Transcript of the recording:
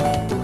you